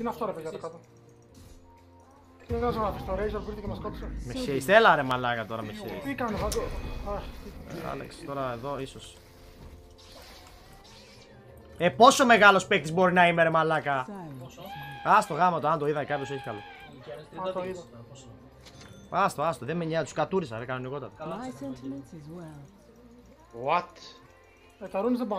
Τι είναι αυτό ρε παιδιά το κάτω; Τι είναι να ζωγράφεις, το Razor που ήρθε και μας κόψε. Με chase. Έλα ρε μαλάκα τώρα με chase. Τι κάνω, βάζω. Άλεξ, τώρα εδώ ίσως. Ε, πόσο μεγάλος παίκτης μπορεί να είμαι ρε μαλάκα; Άστο γάμα το, αν το είδα κάποιος έχει καλό. Α, το είδα. Άστο, άστο, δεν με νοιάζει, τους κατούρισα ρε κανονικότατα. What? Ε, τα runes δεν πάνε.